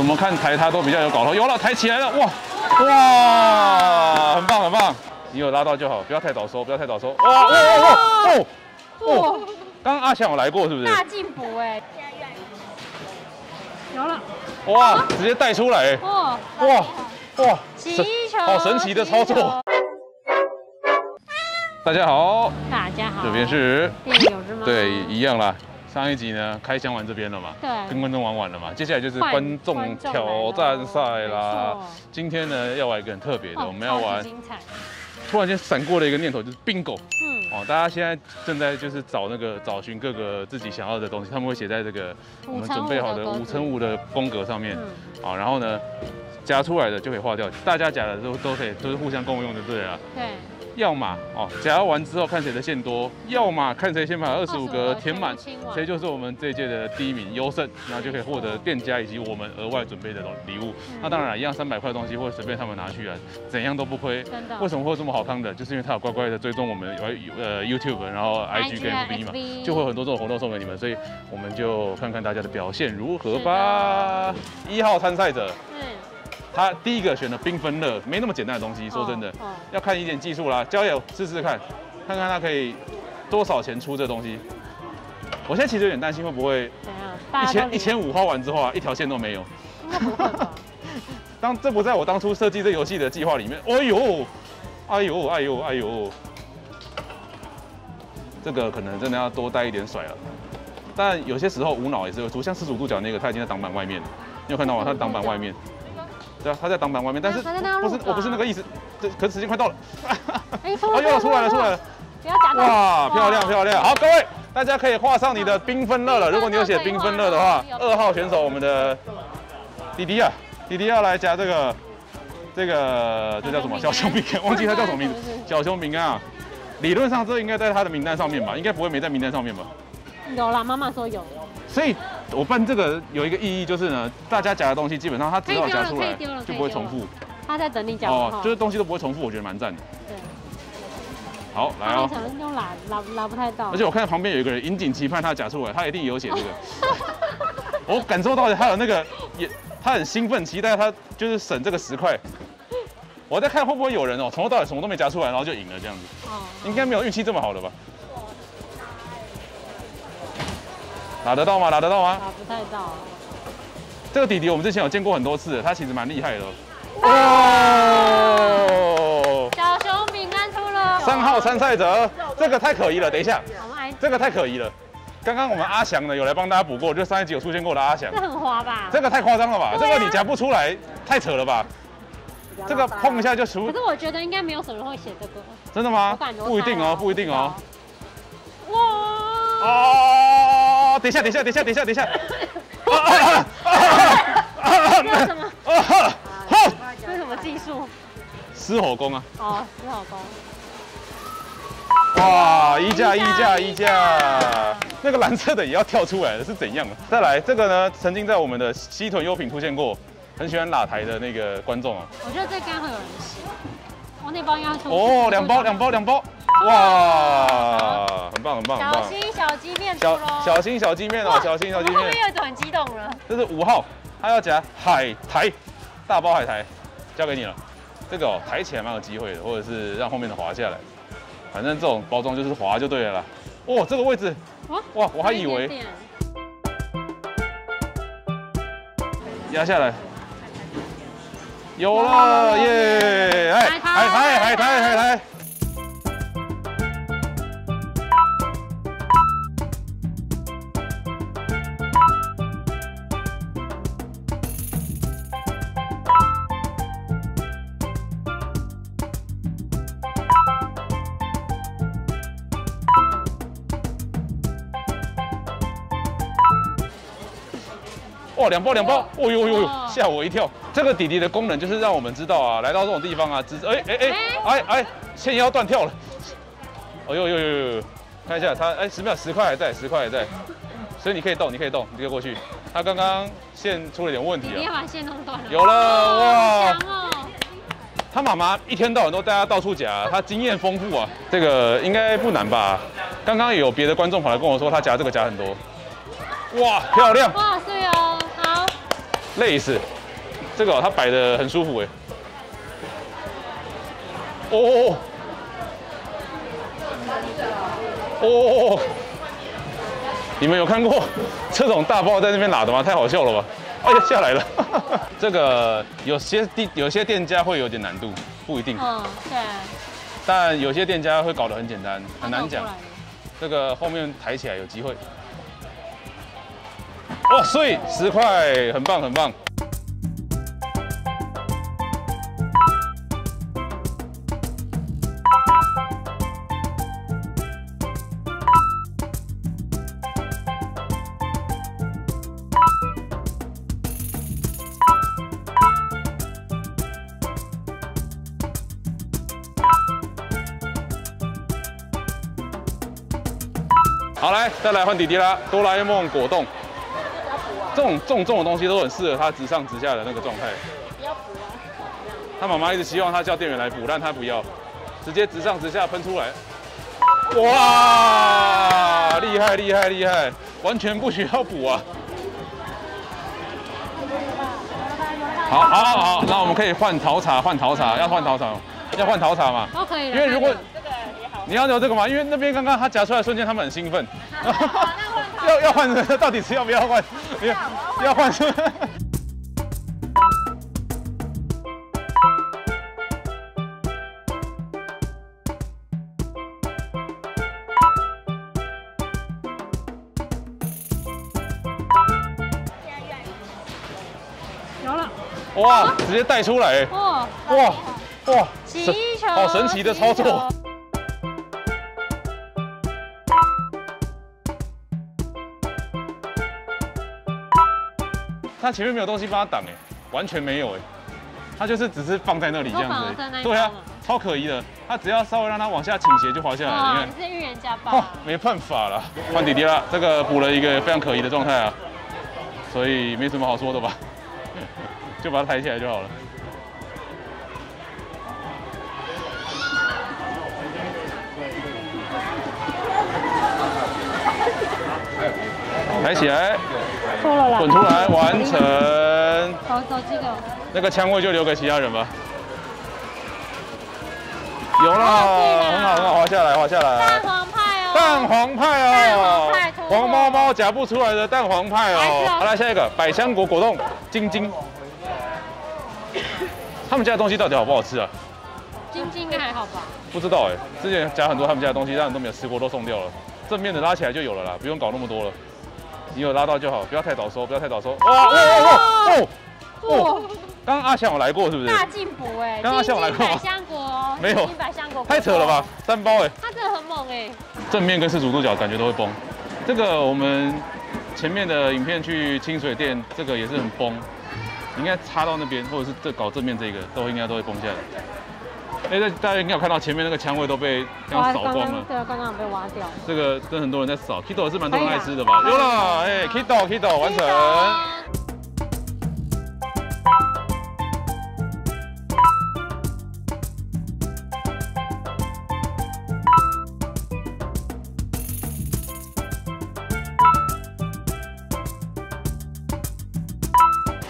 怎么看抬它都比较有搞头。有了，抬起来了，哇哇，很棒很棒。你有拉到就好，不要太早收，不要太早收。哇哇哇哦哦！刚刚阿强有来过是不是？大进步哎！有了。哇，直接带出来。哇哇哇！好神奇的操作。大家好，大家好，这边是电影有之吗？对，一样啦。上一集呢，开箱完这边了嘛？对，跟观众玩完了嘛？接下来就是观众挑战赛啦。今天呢，要玩一个很特别的，我们要玩。精彩。突然间闪过了一个念头，就是 bingo。嗯。哦，大家现在正在就是找那个找寻各个自己想要的东西，他们会写在这个我们准备好的五乘五的风格上面。嗯。好，然后呢，夹出来的就可以划掉，大家夹的都都可以，都是互相共用的，对啊。对。要么哦，夹完之后看谁的线多，要么看谁先把二十五格填满，谁就是我们这一届的第一名优胜，然后就可以获得店家以及我们额外准备的礼物。那当然一样三百块东西，或者随便他们拿去啊，怎样都不亏。真的？为什么会这么好康的？就是因为他有乖乖的追踪我们呃 YouTube，然后 IG 跟 FB 嘛，就会有很多这种活动送给你们，所以我们就看看大家的表现如何吧。一号参赛者。他第一个选的缤纷乐，没那么简单的东西。说真的，要看一点技术啦，交友试试看，看看他可以多少钱出这东西。我现在其实有点担心会不会一千一千五花完之后啊，一条线都没有。当这不在我当初设计这游戏的计划里面。哎呦，哎呦，哎呦，哎呦，这个可能真的要多带一点甩了。但有些时候无脑也是会出，像四十五度角那个，他已经在挡板外面，你有看到吗？他挡板外面。对啊，他在挡板外面，但是不是我不是那个意思，这可是时间快到了，哎，出来了出来了，不要夹哇，漂亮漂亮，好，各位大家可以画上你的缤纷乐了。如果你有写缤纷乐的话，二号选手我们的弟弟啊，弟弟要来夹这个这个这叫什么？小熊饼干，忘记他叫什么名字，小熊饼干啊，理论上这应该在他的名单上面吧，应该不会没在名单上面吧？有啦，妈妈说有。所以，我办这个有一个意义，就是呢，大家夹的东西基本上他只要夹出来就不会重复。他在等你夹哦，就是东西都不会重复，我觉得蛮赞的。对。好，来哦。用拉拉拉不太到。而且我看到旁边有一个人引颈期盼他夹出来，他一定有写这个。我感受到他有那个也，他很兴奋，期待他就是省这个十块。我在看会不会有人哦，从头到尾什么都没夹出来，然后就赢了这样子。哦。应该没有运气这么好的吧？拿得到吗？拿得到吗？拿不太到。这个弟弟我们之前有见过很多次，他其实蛮厉害的。哦！小熊饼干出了。三号参赛者，这个太可疑了。等一下，这个太可疑了。刚刚我们阿翔呢有来帮大家补过，就上一集有出现过的阿翔。这很滑吧？这个太夸张了吧？这个你夹不出来，太扯了吧？这个碰一下就出。可是我觉得应该没有什么人会写这个。真的吗？不一定哦，不一定哦。哇！哦，等一下，等一下，等一下，等一下，等一下。这什么？这是什么技术？狮吼功啊！哦，狮吼功。哇，一架一架一架，那个蓝色的也要跳出来了，是怎样？再来，这个呢，曾经在我们的西屯优品出现过，很喜欢拉台的那个观众啊。我觉得这该会有人喜。我那包应该出。哦，两包，两包，两包。哇，很棒很棒！小心小鸡面小小心小鸡面哦，小心小鸡面。后面又很激动了。这是五号，他要夹海苔，大包海苔，交给你了。这个哦，抬起来蛮有机会的，或者是让后面的滑下来。反正这种包装就是滑就对了啦。哇，这个位置，哇，我还以为压下来，有了耶！哎，海苔海苔海苔。哇，两包两包，哦呦呦呦，吓我一跳！这个底底的功能就是让我们知道啊，来到这种地方啊，只哎哎哎哎哎，线腰断跳了！哦呦呦呦呦，看一下它，哎，十秒十块还在，十块还在，所以你可以动，你可以动，你可以过去。它刚刚线出了点问题啊，你要把线弄断了。有了哇！他妈妈一天到晚都带他到处夹，他经验丰富啊，这个应该不难吧？刚刚有别的观众跑来跟我说，他夹这个夹很多。哇，漂亮！哇，对哦。好累死。这个它摆的很舒服哎。哦。哦。你们有看过这种大包在那边拿的吗？太好笑了吧！哎呀，下来了。这个有些店有些店家会有点难度，不一定。嗯，对。但有些店家会搞得很简单，很难讲。这个后面抬起来有机会。哇，碎十块，很棒很棒。来再来换弟弟啦！哆啦 A 梦果冻，这种重重的东西都很适合他直上直下的那个状态。不要补啊！他妈妈一直希望他叫店员来补，但他不要，直接直上直下喷出来。哇！厉害厉害厉害！完全不需要补啊！好好好，那我们可以换桃茶，换桃茶，要换桃茶，要换桃茶嘛？都可以。因为如果你要留这个吗？因为那边刚刚他夹出来瞬间，他们很兴奋。要要换，到底是要不要换？要要换是？有了。哇！直接带出来。哇哇哇！好神奇的操作。它前面没有东西帮他挡哎，完全没有哎，它就是只是放在那里这样子。对啊，超可疑的。他只要稍微让它往下倾斜就滑下来了。你看，是预言家吧？没办法了，换弟弟了。这个补了一个非常可疑的状态啊，所以没什么好说的吧，就把它抬起来就好了。抬起来，错了啦，滚出来，完成。好走这个。那个枪位就留给其他人吧。有了，很好很好，滑下来滑下来。蛋黄派哦。蛋黄派哦。蛋黄猫猫夹不出来的蛋黄派哦。好来下一个百香果果冻，晶晶。他们家的东西到底好不好吃啊？晶晶应该还好吧？不知道哎，之前夹很多他们家的东西，但都没有吃过，都送掉了。正面的拉起来就有了啦，不用搞那么多了。你有拉到就好，不要太早收，不要太早收。哇哇哇哇！哦！刚刚阿翔有来过是不是？大进步哎！刚刚阿翔有来过吗？百香果没有。百香果太扯了吧？三包哎！它真的很猛哎！正面跟四主度角感觉都会崩。这个我们前面的影片去清水店，这个也是很崩。应该插到那边，或者是这搞正面这个，都应该都会崩下来。哎，这大家应该有看到前面那个枪位都被刚刚扫光了。对啊，刚刚被挖掉。这个真很多人在扫，Kido 也是蛮多人爱吃的吧？有了，哎，Kido，Kido 完成。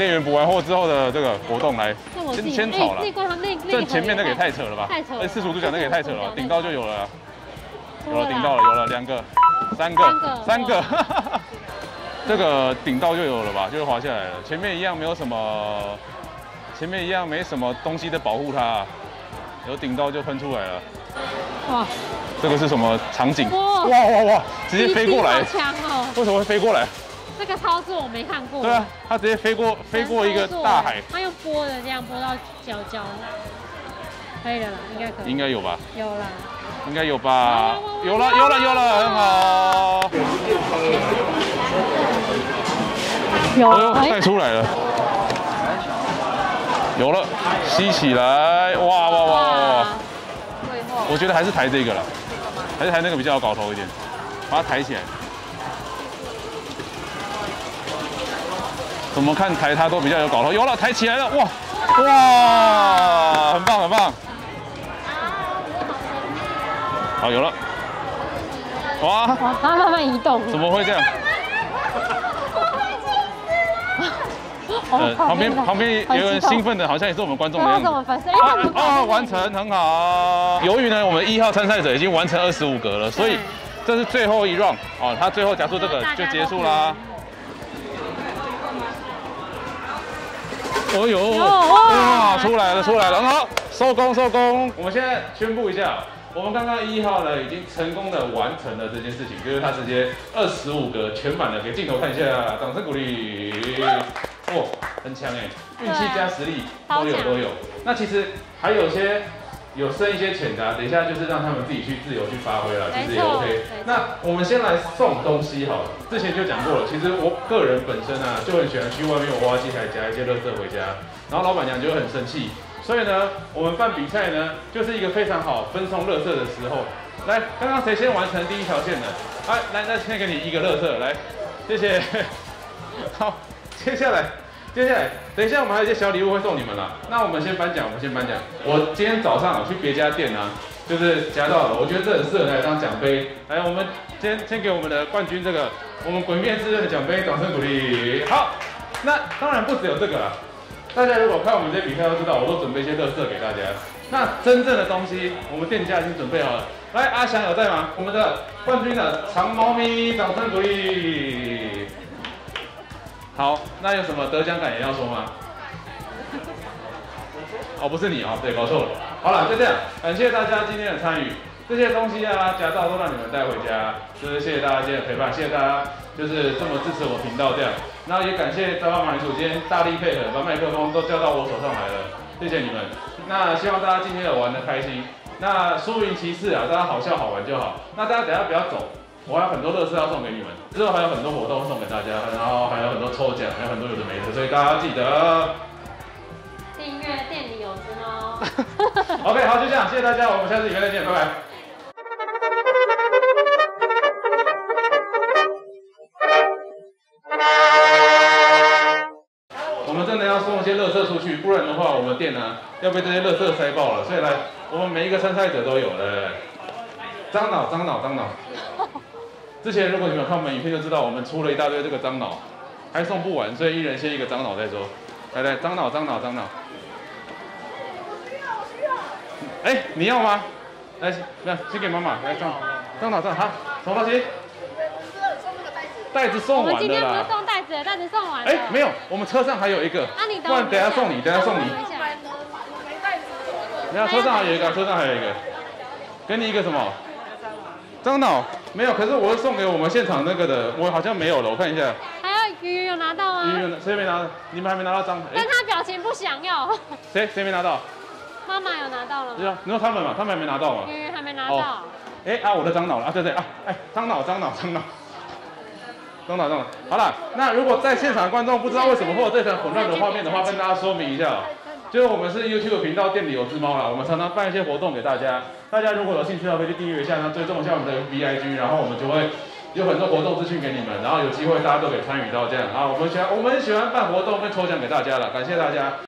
店员补完货之后的这个活动来。先先炒了，这前面那个也太扯了吧！太扯了！哎，四十五度角那个也太扯了，顶到就有了，有了顶到了，有了两个，三个，三个，这个顶到就有了吧，就是滑下来了。前面一样没有什么，前面一样没什么东西的保护它，有顶到就喷出来了。哇，这个是什么场景？哇哇哇！直接飞过来，强哦！为什么会飞过来？这个操作我没看过。对啊，他直接飞过飞过一个大海。他用拨的这样拨到角角，可以了啦，应该可以。应该有吧？有啦。应该有吧？有了有了有了，很好。有，带出来了。有了，吸起来，哇哇哇哇！我觉得还是抬这个了，还是抬那个比较有搞头一点，把它抬起来。怎么看抬它都比较有搞头，有了抬起来了，哇哇，很棒很棒，好有了，哇，它慢慢移动，怎么会这样？呃，旁边旁边有人兴奋的，好像也是我们观众的样子。哦，完成很好。由于呢，我们一号参赛者已经完成二十五格了，所以这是最后一 round 哦，他最后加速这个就结束啦。哦呦，哇，出来了出来了，好，收工收工。我们现在宣布一下。我们刚刚一号呢，已经成功的完成了这件事情，就是他直接二十五个全满了，给镜头看一下，掌声鼓励。哇，很强哎，运气加实力都有都有。那其实还有些有剩一些钱的，等一下就是让他们自己去自由去发挥了，其实也 OK。那我们先来送东西好了，之前就讲过了，其实我个人本身啊，就很喜欢去外面挖机台夹一些垃圾回家，然后老板娘就很生气。所以呢，我们办比赛呢，就是一个非常好分送乐色的时候。来，刚刚谁先完成第一条线的？哎，来，那先给你一个乐色，来，谢谢。好，接下来，接下来，等一下我们还有一些小礼物会送你们啦。那我们先颁奖，我们先颁奖。我今天早上去别家店呢，就是夹到了，我觉得这很适合来当奖杯。来，我们先先给我们的冠军这个，我们鬼面之刃的奖杯，掌声鼓励。好，那当然不只有这个了。大家如果看我们这些比赛都知道，我都准备一些特色给大家。那真正的东西，我们店家已经准备好了。来，阿翔有在吗？我们的冠军的长猫咪，掌声鼓励。好，那有什么得奖感言要说吗？哦，不是你哦，对，搞错了。好了，就这样，感谢大家今天的参与。这些东西啊，夹到都让你们带回家，就是谢谢大家今天的陪伴，谢谢大家就是这么支持我频道这样。然后也感谢招方马女主今天大力配合，把麦克风都交到我手上来了，谢谢你们。那希望大家今天有玩的开心。那输赢其次啊，大家好笑好玩就好。那大家等下不要走，我还有很多乐事要送给你们，之后还有很多活动送给大家，然后还有很多抽奖，还有很多有的没的，所以大家记得订阅店里有只猫。OK，好，就这样，谢谢大家，我们下次影片再见，拜拜。我们真的要送一些乐色出去，不然的话，我们店呢要被这些乐色塞爆了。所以来，我们每一个参赛者都有了。张脑，张脑，张脑。之前如果你们看我们影片就知道，我们出了一大堆这个樟脑，还送不完，所以一人先一个樟脑再说。来来，樟脑，樟脑，樟脑。哎，你要吗？来，来，先给妈妈。来，樟樟脑，樟好，什么东西？袋子送完的啦。袋子袋子送完。哎，没有，我们车上还有一个。那你等。不然等下送你，等下送你。没有，车上还有一个，车上还有一个。给你一个什么？樟脑？没有，可是我是送给我们现场那个的，我好像没有了，我看一下。还有鱼鱼有拿到吗？鱼鱼谁没拿？你们还没拿到张？但他表情不想要。谁谁没拿到？妈妈有拿到了。对啊，你说他们嘛，他们还没拿到嘛。鱼鱼还没拿到。哎啊，我的樟脑了啊，对对啊，哎，樟脑樟脑樟脑。中了中了，好了，那如果在现场的观众不知道为什么会有这层混乱的画面的话，跟大家说明一下，就是我们是 YouTube 频道店里有只猫啦，我们常常办一些活动给大家，大家如果有兴趣的话可以去订阅一下，那追踪一下我们的 VIG，然后我们就会有很多活动资讯给你们，然后有机会大家都可以参与到这样啊，我们喜欢我们喜欢办活动跟抽奖给大家的，感谢大家。